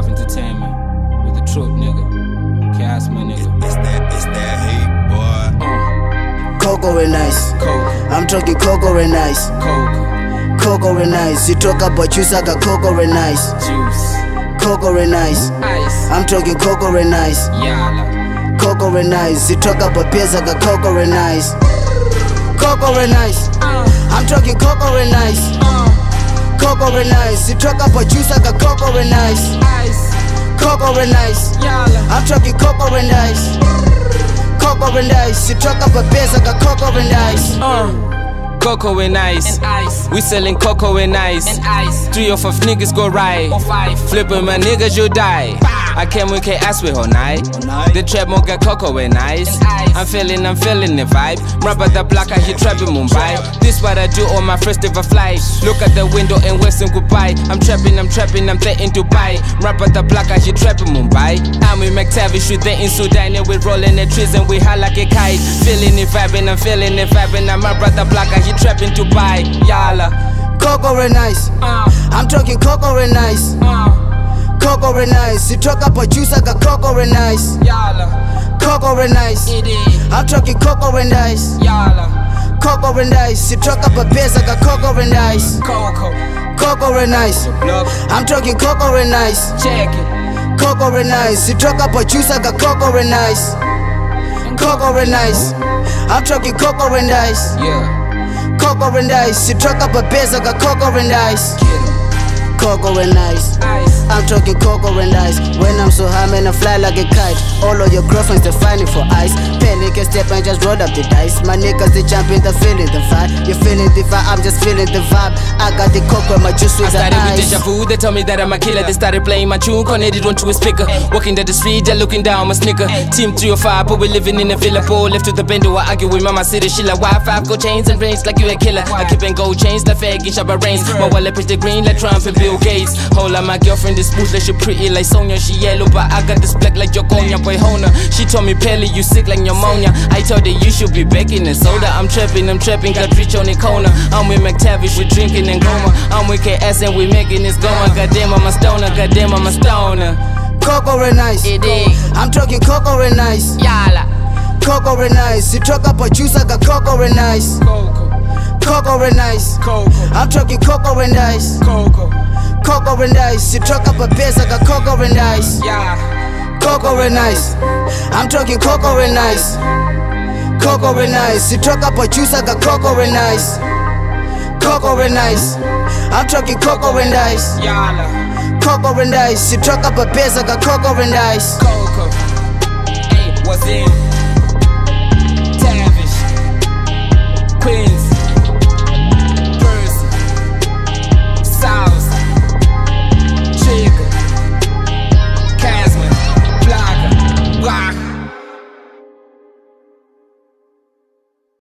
Live Entertainment with the troop nigga. Cass my nigga. It's that, it's that heat, boy. Uh. Cocoa and ice. Coke. I'm talking coco and ice. Coke. Cocoa and ice. You talk about juice suck a coco and ice. Juice. Cocoa and ice. ice. I'm talking coco and ice. Yala. Cocoa and ice. You talk about beers like a coco and ice. Coco and ice. Uh. I'm talking coco and ice. Uh. Cocoa and ice. You talk about juice like a coco and ice ice, Cocoa and ice. I'm talking cocoa and ice. Cocoa and ice. You talk about beers, I got cocoa and ice. Uh, cocoa and ice. and ice, We selling cocoa and ice. and ice, Three or five niggas go right. or five, Flipping my niggas, you die. I came with ass with all night. The trap mo got cocoa and ice. I'm feeling, I'm feeling the vibe. Rapper the block, I hit trap in Mumbai. This what I do on my first ever flight. Look at the window and western goodbye. I'm trapping, I'm trapping, I'm there in Dubai. Rapper the block, I hit trap in Mumbai. I'm with McTavish, shoot there in Sudan. And we rolling the trees and we high like a kite. Feeling it vibing, I'm feeling it vibing. I'm my brother block, I hit trap in Dubai. Yala. Cocoa and ice. uh, I'm talking cocoa and ice. uh, Cocoa and ice. You talk about juice, I got cocoa and ice. yala, Cocoa and ice. it is, I'm talking cocoa and ice. yala, Cocoa and ice. You talk about beers, I got cocoa and ice. Coco, Cocoa and ice. I'm talking cocoa and ice. check it, Cocoa and ice. You talk about juice, I got cocoa and ice. Cocoa and ice. I'm talking cocoa and ice. yeah, Cocoa and ice. You talk about beers, I got cocoa and ice. Cocoa and ice. I'm talking cocoa and ice. When I'm so high, man, I fly like a kite. All of your girlfriends, they're fighting for ice. Panic and step and just roll up the dice. My niggas, they jumping, they're feeling the vibe. You're feeling the vibe, I'm just feeling the vibe. I got the cocoa, my juice I with the started with ice. deja vu, they told me that I'm a killer. They started playing my tune, connected onto a speaker. Walking down the street, they're looking down my sneaker. Team 305, but we're living in a villa. Poor left to the bendo, I argue with mama city. She like Wi-Fi, go chains and rings like you a killer. I keep and gold chains like fag in Shabba Ranks. My wallet pitch the green like Trump and Bill Gates. Hold on, my girlfriend is smooth, like she pretty like Sonia. She yellow, but I got this black like Jokonia, boy Hona. She told me, Pelly, you sick like pneumonia. I told her you should be baking in soda. I'm trapping, I'm trapping, got rich on the corner. I'm with McTavish, we drinking and goma. I'm with KS and we making this goma. Goddamn, I'm a stoner, goddamn, I'm a stoner. Cocoa and ice. It is. I'm talking cocoa and ice. Yala. Cocoa and ice. You talk about juice, I got cocoa and ice. Coco, Cocoa and ice. Coco, I'm talking cocoa and ice. Coco, Cocoa and ice. You talk about beers, I got cocoa and ice. yeah, Cocoa and ice. I'm talking cocoa and ice. Cocoa and ice. You talk about juice, I got cocoa and ice. Cocoa and ice. I'm talking cocoa and ice. Cocoa and ice. You talk about beers, I got cocoa and ice. Coco, hey, what's in?